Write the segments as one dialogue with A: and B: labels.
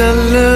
A: ဖြ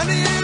A: and the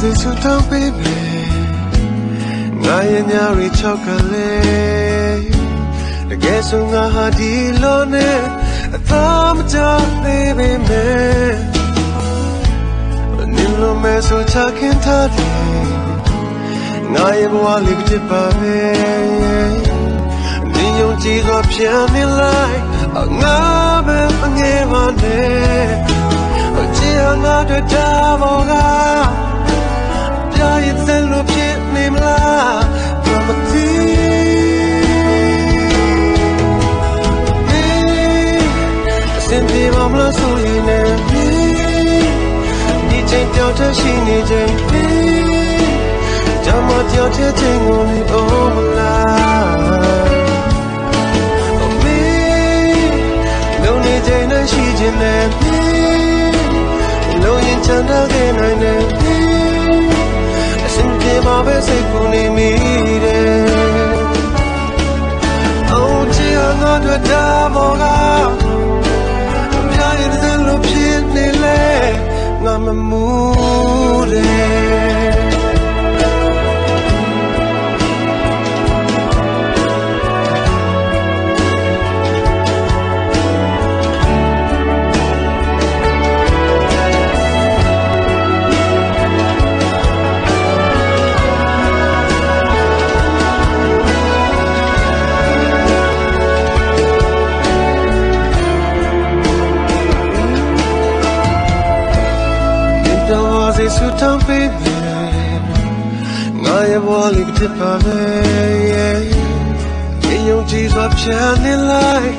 A: စေဆူတောင်းပေးမယ်ငါရဲ့ညရီချောက်ကလေးတကယ်ဆိုငါဟာဒီလိုနဲ့အသာမချသေးပေမဲ့ဆိုချခင်ထားတယ်ငါရဲ့ဘဝလေးကပါပဲဒီယုံကြည်သောပြန်နေလိုက်ငါပဲမငယ်ပါနဲ့အချစ်ငါတို့ တာဘောကပြည့်တဲ့လို့ဖြစ်နေမလားမသိစင်ပြေမလားဆိုရင်လည်းဒီချိန်ကြောက်တဲ့ရှိနေချိန်ကျမကြောက်တဲ့ချိန်ကိုလေ oh my life oh me လုံးနေချိန်နဲ့ရှိခြင်းနဲ့လုံးရင်ချမ်းသာခဲ့နိုင်တယ်အစဉ်ပြေ မှာပဲစိတ်ကိုနေမိတယ် Oh ချီငါတို့တာမောကပြရတဲ့လို့ဖြစ်နေလေငါမမူတယ် ဆူတောင်းပေးမယ်ငါရဲ့ဘဝလေးကတည်းပါပဲဒီယုံကြည်စွာဖြန်နေလိုက်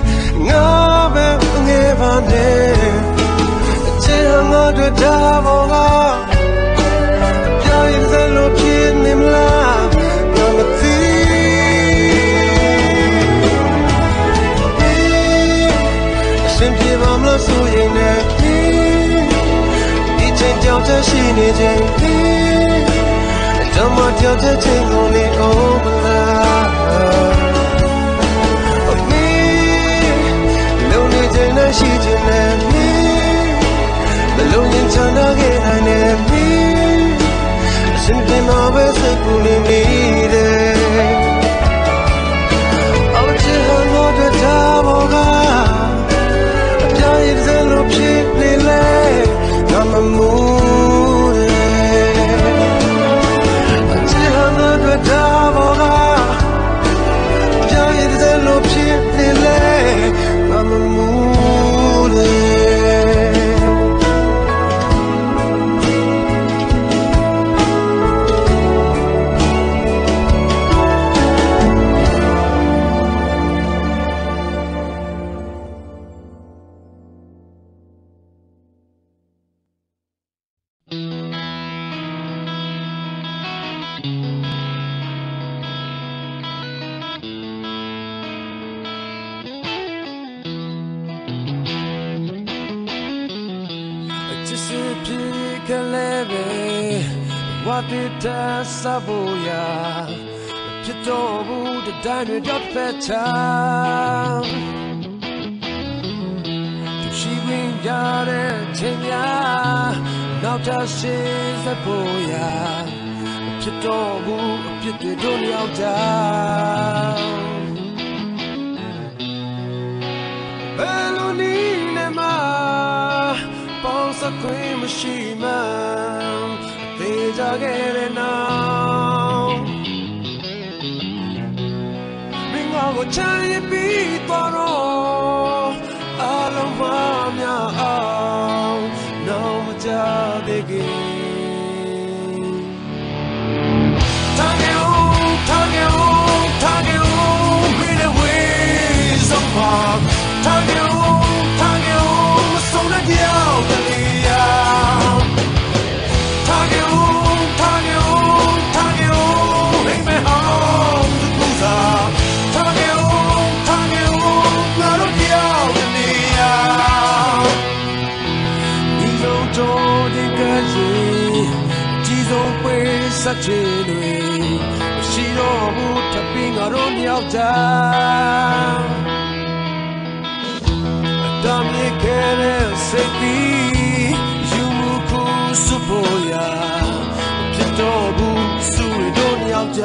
A: ငါပဲငယ်ပါနဲ့အချင်ငါတို့တာဘောက တဲ့ရှိနေချိန်တော့မကြောက်တဲ့ချိန်ကိုလေ oh my အမေလုံးနေချိန်နဲ့ရှိခြင်းနဲ့နေမလုံးရင်ချမ်းသာခဲ့နိုင်တဲ့မေအစဉ်ပြေမှာပဲစိတ်ကူနေမိတယ်အော်ချစ်ဟောလို့တဲ့ဘောကအပြားရည်စလို့ဖြစ်နေလဲ I'm a mood
B: တိုင်းတွေတော့ဖက်ချာသူရှိဝင်ကြတဲ့ချိန်များနောက်ထပ်ရှင်းစဖို့ရာဖြစ်တော့ဘူးအပြစ်တွေတို့လျောက်ကြဘယ်လိုနည်းနဲ့မှပေါင်းစခွင့်မရှိမှသေးကြခဲ့တဲ့နော ချမ်းရပြီးတော့အလုံးမများအောင်နောက်မကြသေးခင်ဆက် ချေတွေမရှိတော့ဘူးထပ်ပြီးငါတို့မြောက်ကြတမ်းရခဲ့တဲ့စိတ်ပြီးယူမှုခုစုဖို့ရာဖြစ်တော့ဘူးစုရတို့မြောက်ကြ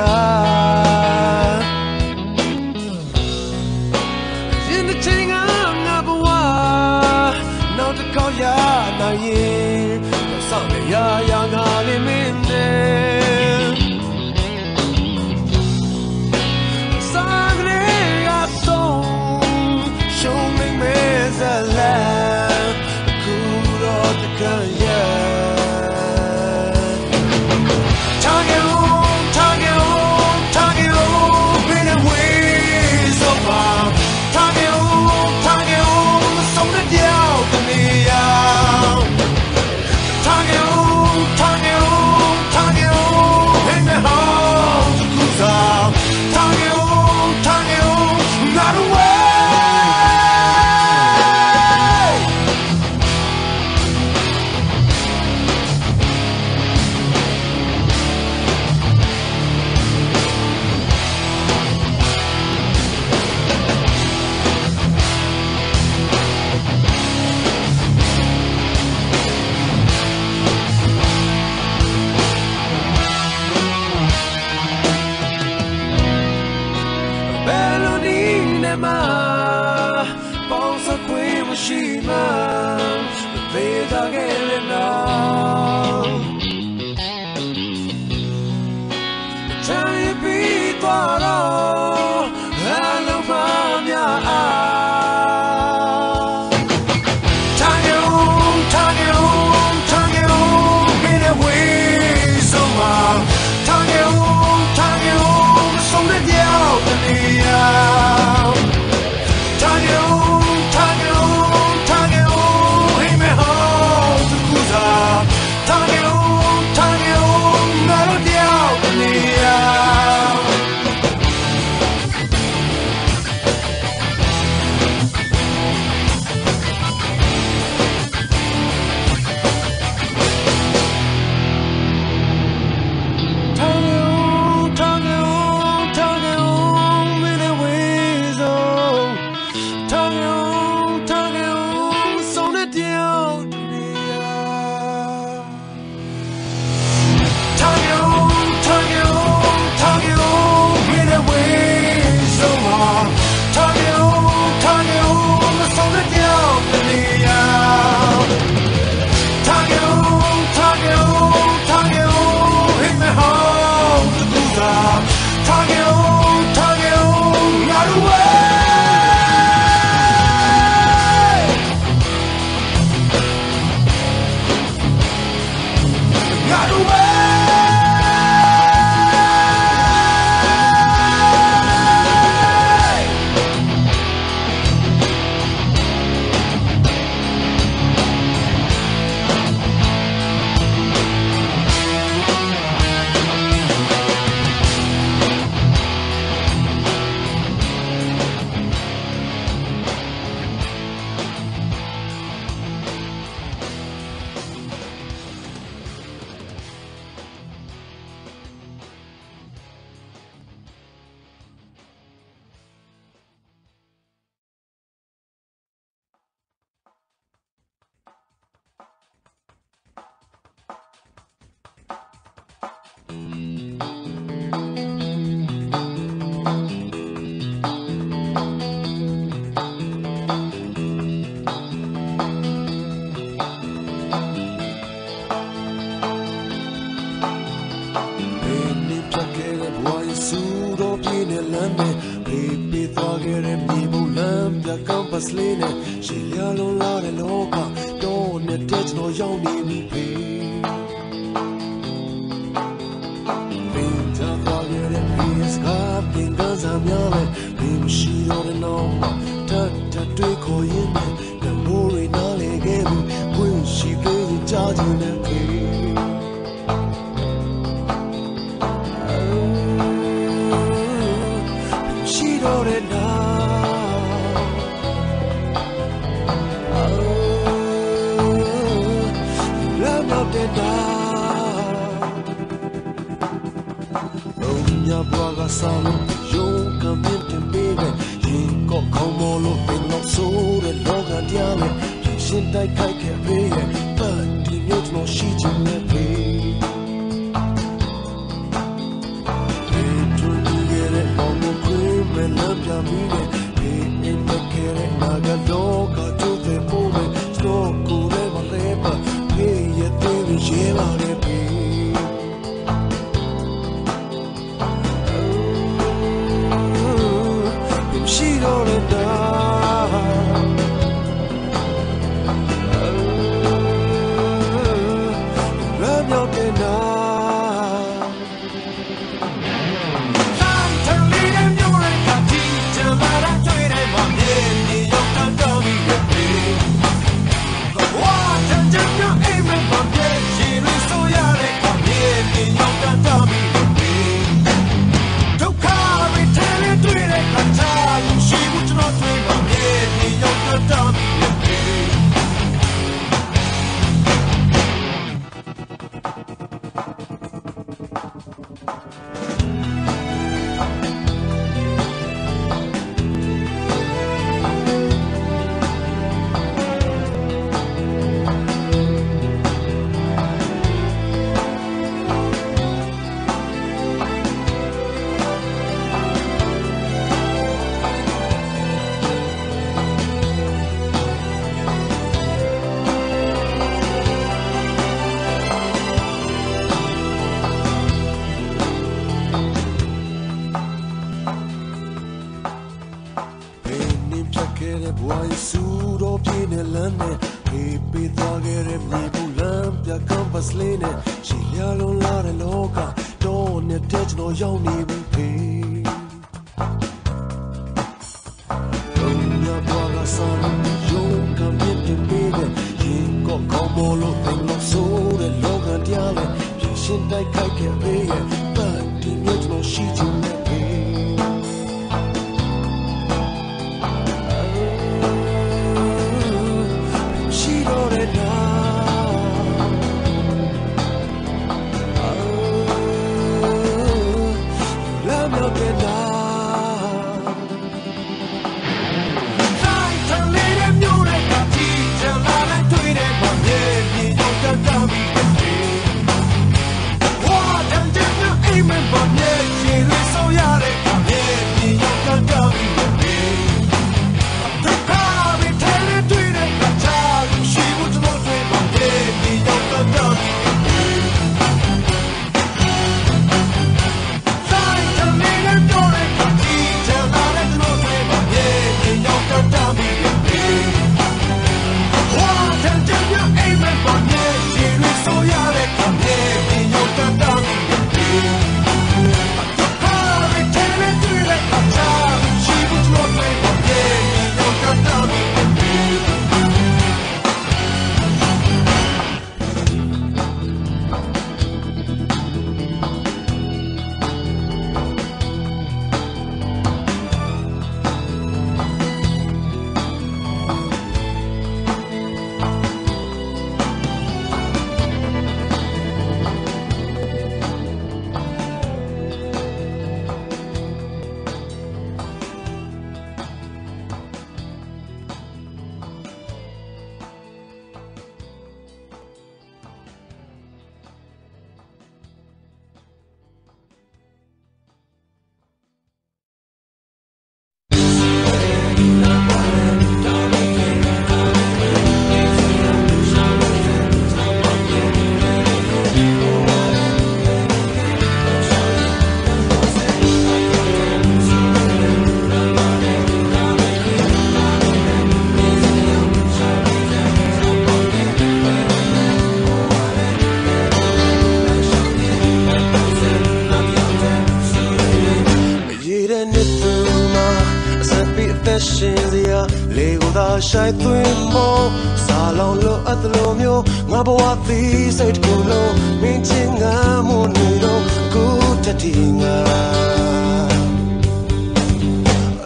B: ဆိုင်သွင်းဖို့စာလောင်လို့အတလို့မျိုးငါဘဝသီးစိတ်ကိုလို့မင်းချင်းငါမို့နေတော့ကိုတတိငါ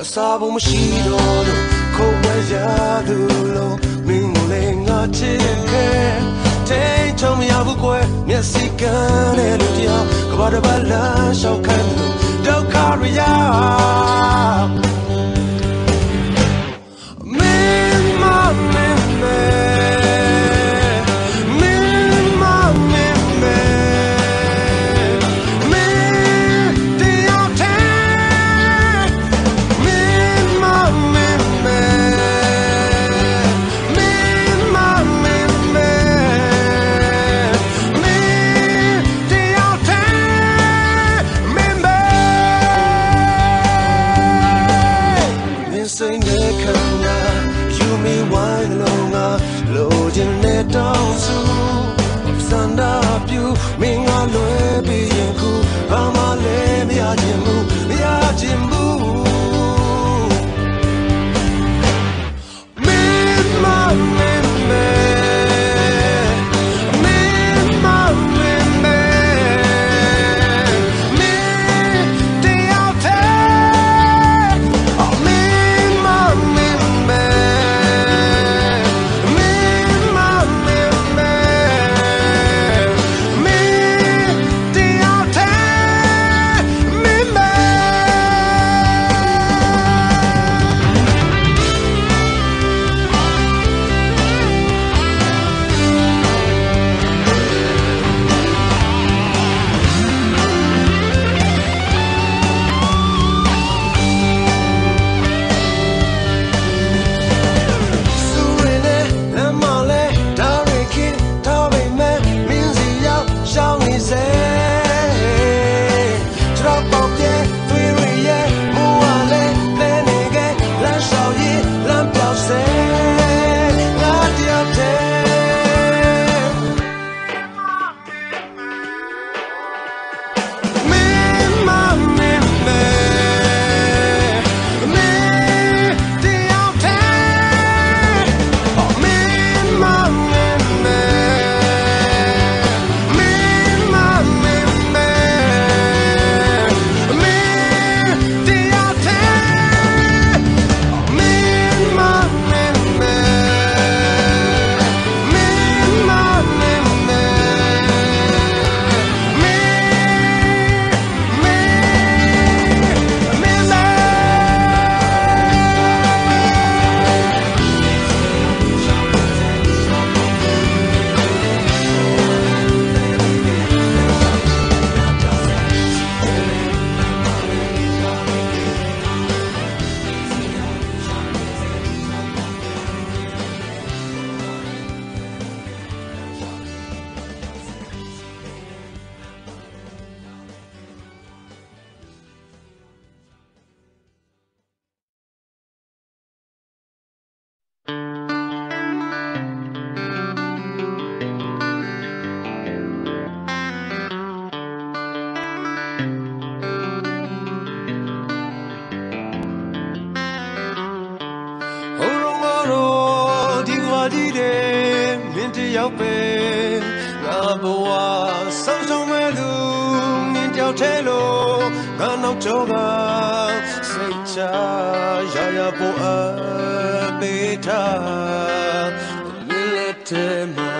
B: အစာဘုံမရှိ Sunday, you mean I'll be. ရှိတယ်မင်းတယောက်ပဲငါ
A: ဘဝဆုံးဆုံးမဲ့လူမင်းတယောက်ထဲလို့ငါနောက်တော့ကစိတ်ချရရပေါ်အပေးထားလစ်လက်ထဲမှာ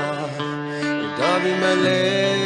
A: ဒါပေမဲ့လည်း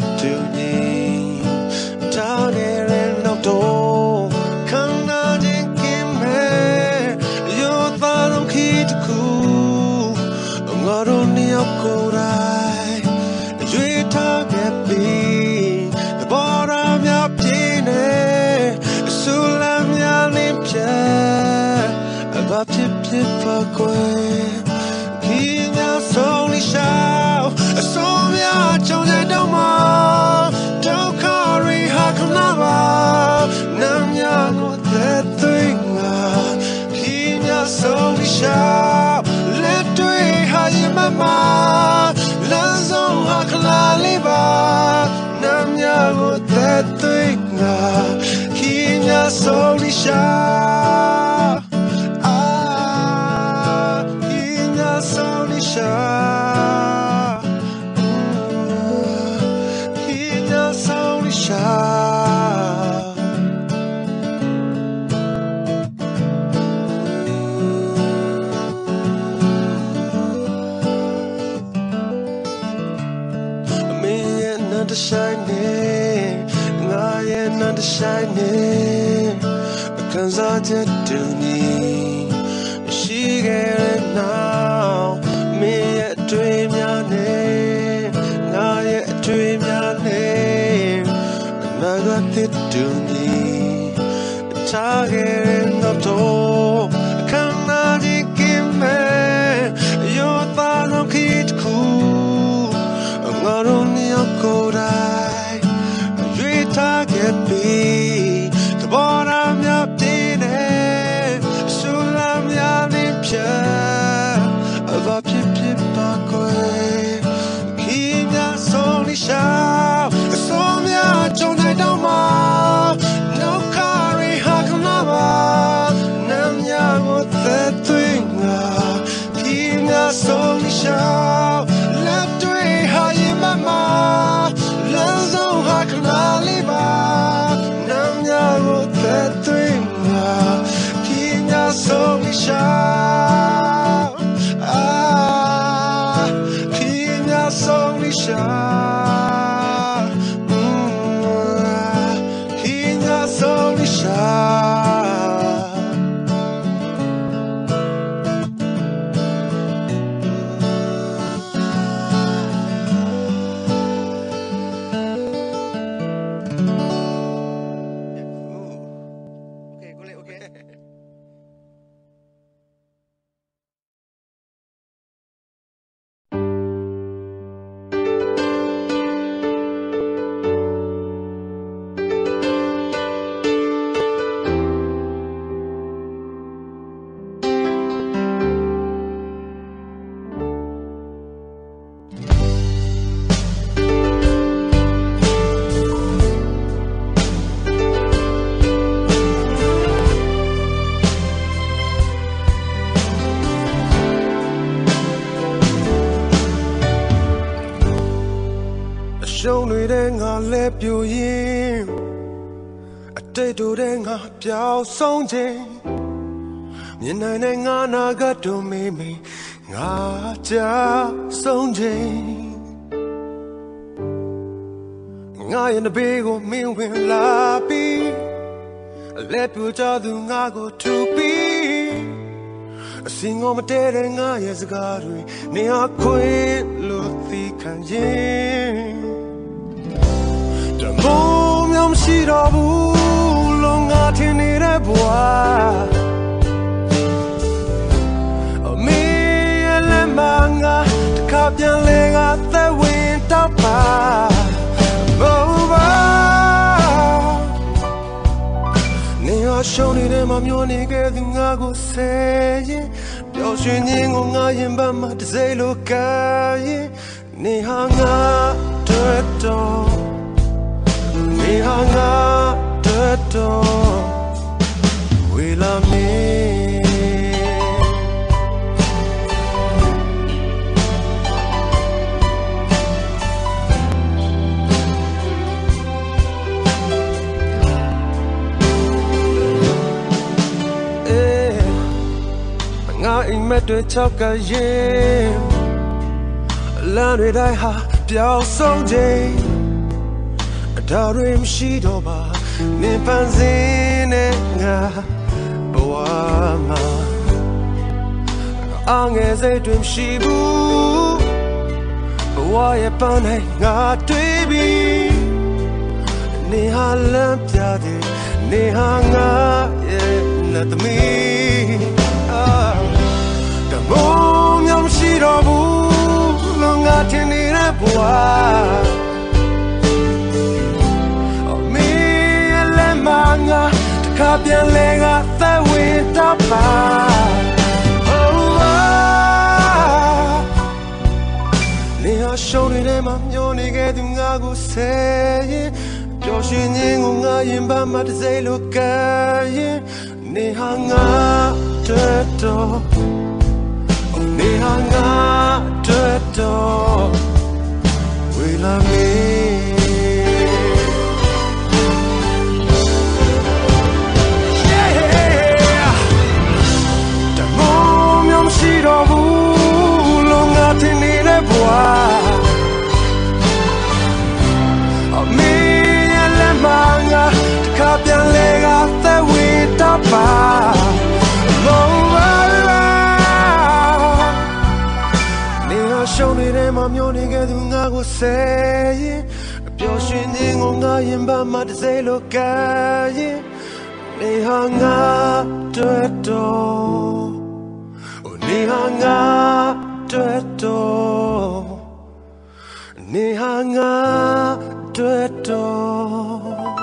A: could do slowly shine. as I did do. So we shine. ပြိုရင်အတိတ်တို့တဲ့ငါပြောင်းဆုံးခြင်းမြင်နိုင်တဲ့ငါနာကတို့မေးမေးငါကြဆုံးခြင်းငါရဲ့နဘေးကိုမင်းဝင်လာပြီးအလဲပြိုကြသူငါကိုထူပြီးအစင်ကုန်မတဲတဲ့ငါရဲ့စကားတွေနေအခွေလို့သီခံခြင်း ဟိုးမြောင်ရှိတော့ဘူးလုံငါထင်နေတဲ့ဘဝအမေရဲ့လက်မငါတခါပြန်လဲငါသက်ဝင်တော့ပါ show နေတယ်မမျောနေခဲ့သူငါကိုဆယ်ရင်ပျော်ရွှင်ခြင်းကိုငါရင်ဘတ်မှာတစိမ့်လိုကရင်နေဟာငါတွေ့တော့ ဟာငါတတော်ဝေလာမင်းငါအိမ်မက်တွေချောက်ကရင်လမ်းတွေတိုင်းဟာပြောင်းဆုံးချိန် အတားတွေမရှိတော့ပါနေပန်းစင်းနဲ့ငါဘဝမှာအငယ်စိတ်တွေမရှိဘူးဘဝရဲ့ပန်းနဲ့ငါတွေ့ပြီနေဟာလမ်းပြတယ်နေဟာငါရဲ့လက်သမီးအာတမုံမြောင်ရှိတော့ဘူးလုံငါထင်နေတဲ့ဘဝ ခါပြန်လဲကသက်ဝင်တော့ပါ Oh, ah. နေဟာရှုံးနေတဲ့မှာမျောနေခဲ့သူငါကိုဆယ်ရင်ပျော်ရွှင်ခြင်းကိုငါရင်ပါမှတစ်စိတ်လိုကရင်နေဟာငါတွေ့တော့ Oh, နေဟာငါတွေ့တော့ဝေလာမီ Yeah! မြောင်ရှိတော့ဘူးလုံငါထင်နေတဲ့ဘဝအမေရဲ့လက်မငါတစ်ခါပြန်လဲကသက်ဝေတော့ပါလောပါလာနေရရှုံးနေတဲ့မမျောနေခဲ့သူငါကိုဆယ်ရင်အပျော်ရွှင်ခြင်းကိုငါရင်ပါမှတစ်စိတ်လိုကရင်နေဟာ ငါတွေ့တော့နေဟာငါတွေ့တော့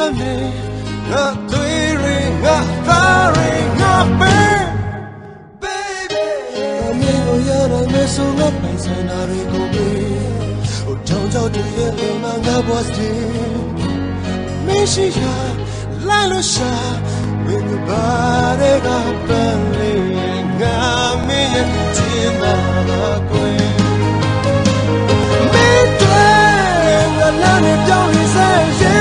A: ပေးစမေငါတွေ့ရင်ငါသားရင်ငါပဲ baby မင်းကိုရနိုင်မဆုံးငါပိုင်ဆိုင်တာတွေကိုပေးဟိုတောင်ကြောက်တွေရဲ့လုံမငါ boss တွေမရှိရလာလို့ရှာမင်းကဘာတွေကပန်းလေးငါမင်း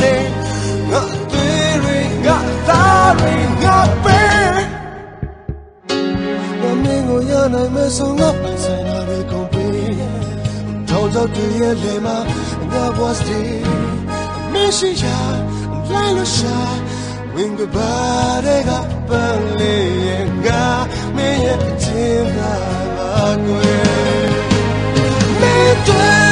A: နေငါတွေ့ရငါသာရငါပဲမမင်းကိုရနိုင်မယ်ဆိုငါပိုင်ဆိုင်တာတွေကုန်ပြီထောင်သောတွေရဲ့လေမှာအများဘွားစတီမရှိရလိုင်းလို့ရှာ When goodbye they got ballet and got me at the time I go Me too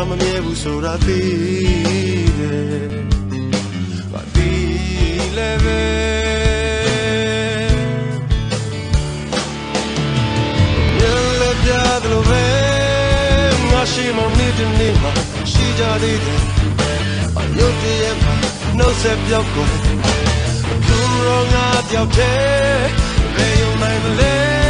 A: စာမမြဲဘူးဆိုတာသိတယ်ငါဒီလည်းပဲညလည်းပြသလိုပဲငါရှိမှမိတဲ့နေ့မှာရှိကြသေးတယ်အယုတ်တည်းမှာနှုတ်ဆက်ပြောက်ကိုသူရောငါတယောက်တည်းဘယ်ယုံနိုင်မလဲ